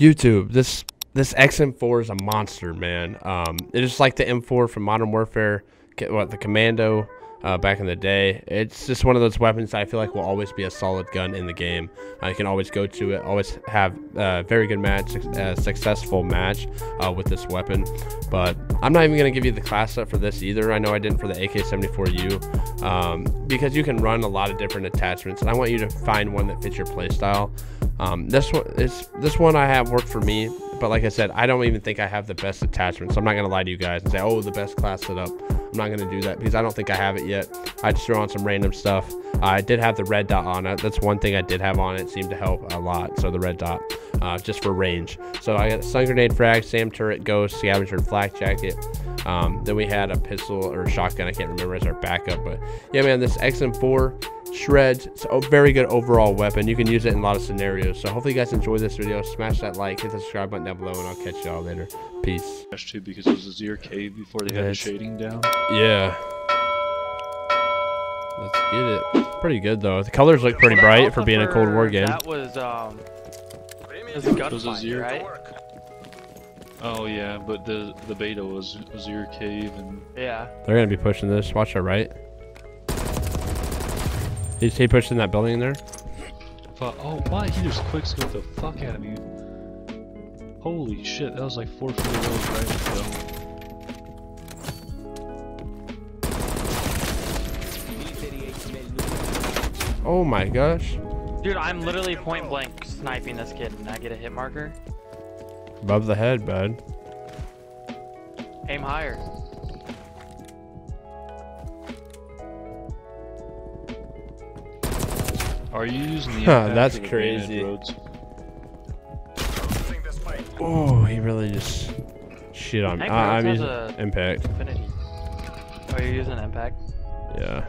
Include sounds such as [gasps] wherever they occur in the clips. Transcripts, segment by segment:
YouTube, this this XM4 is a monster, man. Um, it is like the M4 from Modern Warfare, what the Commando uh, back in the day. It's just one of those weapons I feel like will always be a solid gun in the game. I can always go to it, always have a very good match, uh, successful match uh, with this weapon. But I'm not even going to give you the class up for this either. I know I didn't for the AK-74U um, because you can run a lot of different attachments, and I want you to find one that fits your playstyle. Um, this one is this one I have worked for me, but like I said, I don't even think I have the best attachments. So I'm not gonna lie to you guys and say, oh, the best class setup. I'm not gonna do that because I don't think I have it yet. I just throw on some random stuff. I did have the red dot on it. That's one thing I did have on it. Seemed to help a lot. So the red dot, uh, just for range. So I got stun grenade frag, SAM turret, ghost, scavenger, and flak jacket. Um, then we had a pistol or a shotgun. I can't remember as our backup, but yeah, man, this XM4 shreds. It's a very good overall weapon. You can use it in a lot of scenarios. So hopefully you guys enjoyed this video. Smash that like hit the subscribe button down below and i'll catch y'all later. Peace. Too because it was a zero cave before they had the shading down. Yeah. Let's get it. Pretty good though. The colors look pretty bright for being a cold war game. That was um it was a gunfight, right? Oh yeah, but the the beta was was your cave and yeah. They're gonna be pushing this. Watch our right. Is he pushing that building in there? Fuck. Oh, why? He just quick scoped the fuck out of me. Holy shit, that was like four feet away right Oh my gosh. Dude, I'm literally point blank sniping this kid and I get a hit marker. Above the head, bud. Aim higher. Are you using the huh, That's crazy. Oh, he really just shit on me. Uh, I'm using impact. Infinity. Oh, you're using impact? Yeah.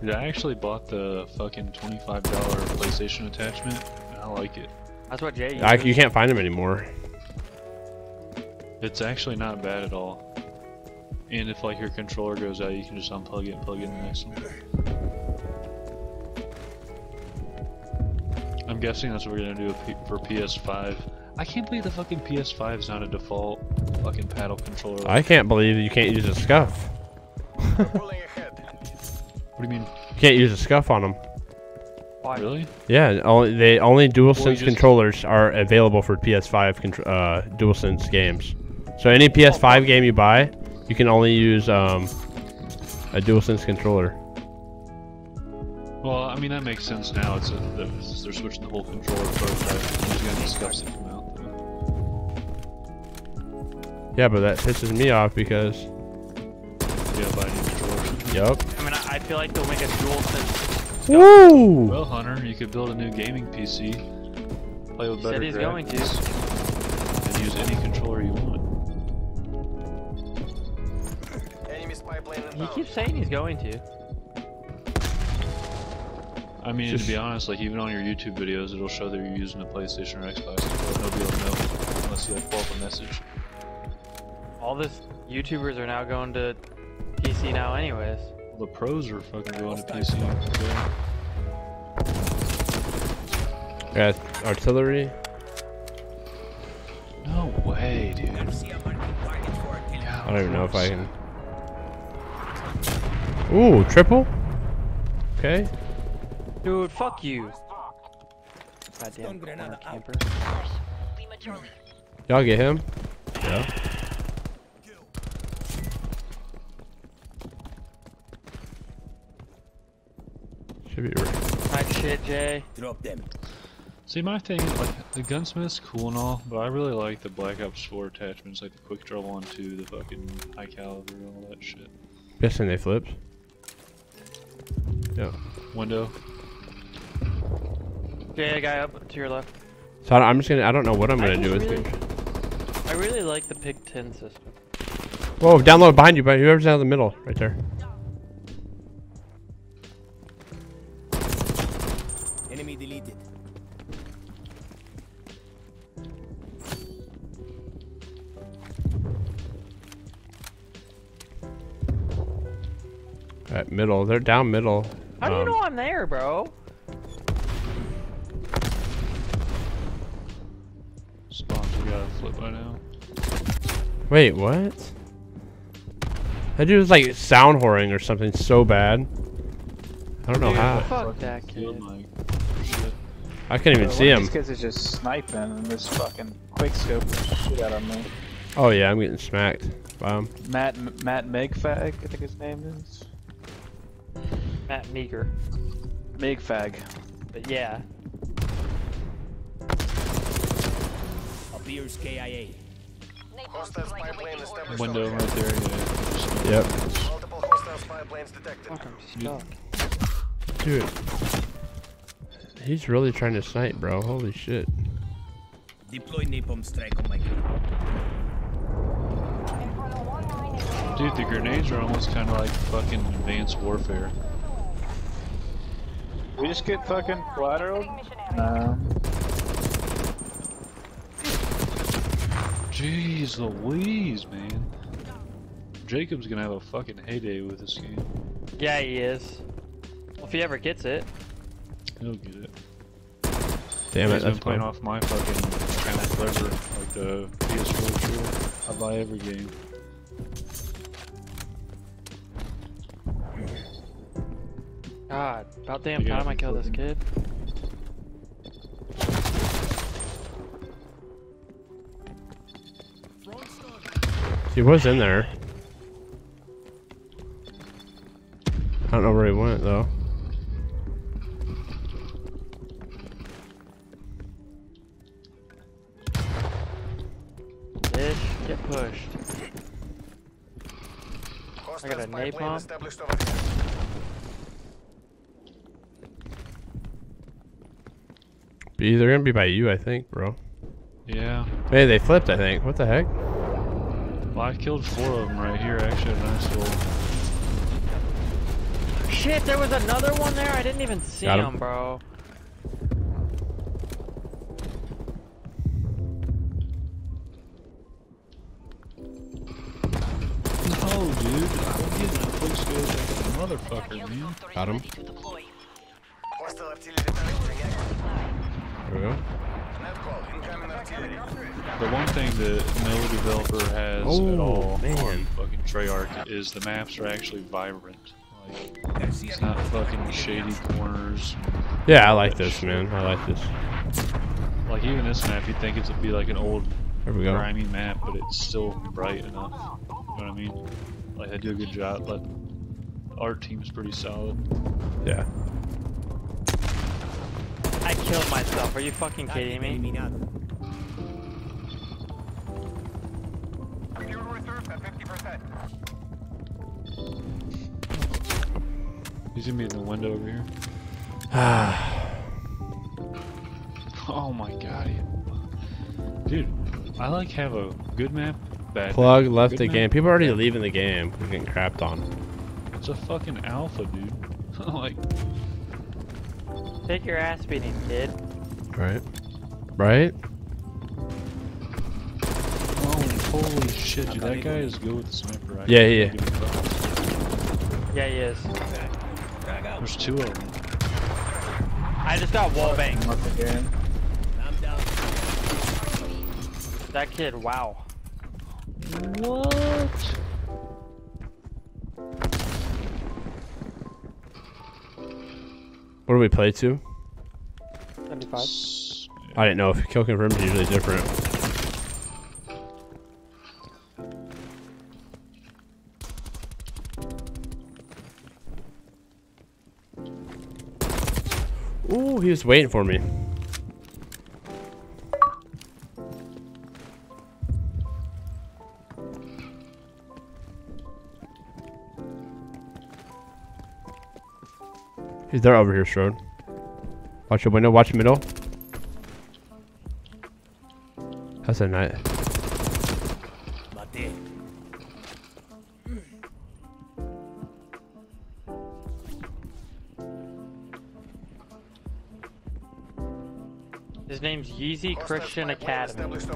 Dude, I actually bought the fucking $25 PlayStation attachment, and I like it. That's what Jay I, you can't find them anymore. It's actually not bad at all. And if like your controller goes out, you can just unplug it and plug it in the next one. I'm guessing that's what we're gonna do for PS5. I can't believe the fucking PS5 is not a default fucking paddle controller. I can't believe you can't use a SCUF. what do you mean? You can't use a SCUF on them. Why? Really? Yeah, only they only DualSense well, controllers are available for PS5 uh, DualSense games. So any PS5 game you buy, you can only use um, a DualSense controller. Well, I mean that makes sense now. It's a, they're switching the whole controller prototype. There's gonna be SCUFs that come out. Though. Yeah, but that pisses me off because. Yeah, buy new controllers. Yup. I mean, I feel like they'll make a DualSense. Woo! Well, Hunter, you could build a new gaming PC. Play with he better said he's graphics, going to. And use any controller you want. He keeps saying he's going to. I mean, Just... to be honest, like even on your YouTube videos, it'll show that you're using a PlayStation or Xbox. But nobody will know unless you like pull up a message. All this YouTubers are now going to PC now, anyways. Well, the pros are fucking going to PC. Yeah, artillery. No way, dude. I don't even know if I can. Ooh, triple? Okay. Dude, fuck you. Goddamn camper. Y'all get him? Yeah. Should be right. Nice shit, Jay. Drop them. See, my thing like, the gunsmith's cool and all, but I really like the Black Ops 4 attachments, like the quick draw one, two, the fucking high caliber, and all that shit. Guessing they flipped. Yeah. Window. Okay, guy up to your left. So I'm just gonna. I don't know what I'm gonna do really, with it. I really like the Pick 10 system. Whoa! Down low behind you, but whoever's down in the middle, right there. Enemy deleted. At middle, they're down middle. How um, do you um, know I'm there, bro? Backflip by now. Wait, what? That dude was like sound whoring or something so bad. I don't know how. Fuck that kid. I couldn't even Bro, see him. These kids is just sniping and this fucking quick scope shit out of me. Oh yeah, I'm getting smacked by him. Matt Matt Megfag, I think his name is. Matt Meeker. Megfag. But yeah. Appears KIA. Hostile spy plane established Window right there, yeah. Yep. Multiple hostile spy planes detected. Fuck, I'm. Dude. He's really trying to snipe, bro. Holy shit. Deploy napalm strike on my group. Dude, the grenades are almost kind of like fucking advanced warfare. We just get fucking collateral? No. Jeez Louise, man. Jacob's gonna have a fucking heyday with this game. Yeah, he is. Well, if he ever gets it. He'll get it. Damn it, He's been that's playing fine. off my fucking kind of clever, like the PS4 tool. I buy every game. God, about damn You gotta time I be killed this kid. He was in there. I don't know where he went though. Bitch, get pushed. Hostile got a napalm. established overhead. Be they're gonna be by you, I think, bro. Yeah. Hey, they flipped, I think. What the heck? Well, I killed four of them right here. Actually, a nice little. Shit, there was another one there? I didn't even see him. him, bro. No, dude. I'm getting a quick scope like a motherfucker, man. Got him. Hostile artillery targeting active. There we go. Net call. Incoming artillery. The one thing that no developer has Oh, at all man. on fucking Treyarch is the maps are actually vibrant. Like, it's not fucking shady corners. Yeah, I like this, man. I like this. Like even this map, you'd think it'd be like an old we go. grimy map, but it's still bright enough. You know what I mean? Like they do a good job, but our team's pretty solid. Yeah. I killed myself. Are you fucking kidding me? Eliminado. Fuel reserve at 50%. He's gonna be in the window over here. [sighs] Oh my god, dude! I like have a good map, bad Plug map, left good the map, game. People are already leaving the game. We're getting crapped on. It's a fucking alpha, dude. [laughs] like, Take your ass beating, kid. Right. Right? oh, holy shit, dude! That guy is good with the sniper. I Yeah, can't yeah. give a fuck. Yeah, he is. Frag. There's two of them. I just got wall banged. Up again. I'm down. That kid, wow. What? What do we play to? 75. I didn't know if kill confirmed is usually different. Ooh, he was waiting for me. He's there over here, Strode. Watch your window, watch the middle. That's a night. His name's Yeezy Christian spy Academy. Established.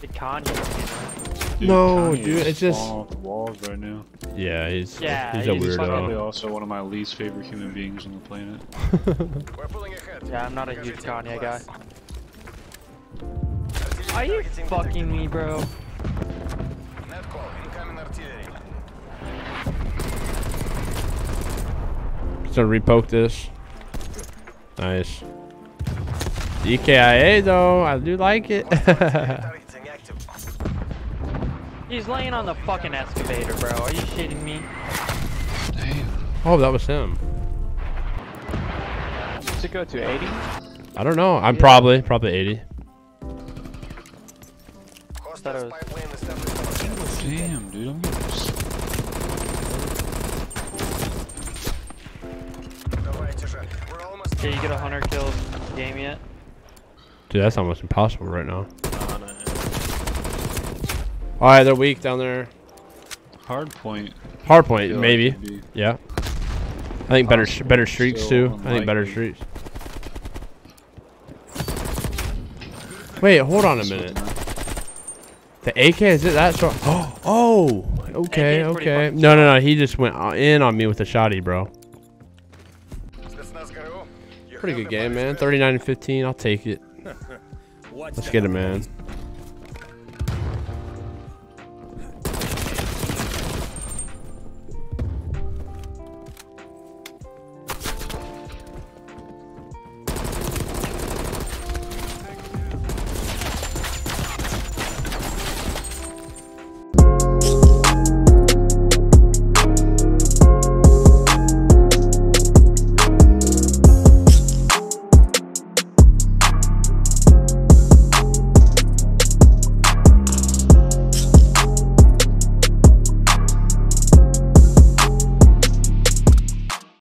The Kanye. Dude, No, Kanye dude, it's just- falling off the walls right now. Yeah, he's Yeah, he's a he's Probably also one of my least favorite human beings on the planet. We're pulling ahead. Yeah, I'm not a huge Negotiating Kanye guy. Are you fucking me, bro? Net call. Incoming artillery. Just gonna repoke this. Nice. EKIA though, I do like it. [laughs] He's laying on the fucking excavator, bro. Are you shitting me? Damn. Oh, that was him. Does it go to 80? I don't know. I'm yeah. probably, probably 80. Damn, dude, I'm getting Yeah, you get a 100 kills game yet? Dude, that's almost impossible right now. Alright, they're weak down there. Hard point. Hard point, maybe. Yeah. I think better sh better streaks too. Unlikely. I think better streaks. Wait, hold on a minute. The AK is it that strong? [gasps] Oh, okay, okay. No, no, no. He just went in on me with a shotty, bro. Pretty good game, man. 39 and 15. I'll take it. [laughs] Let's get it, man.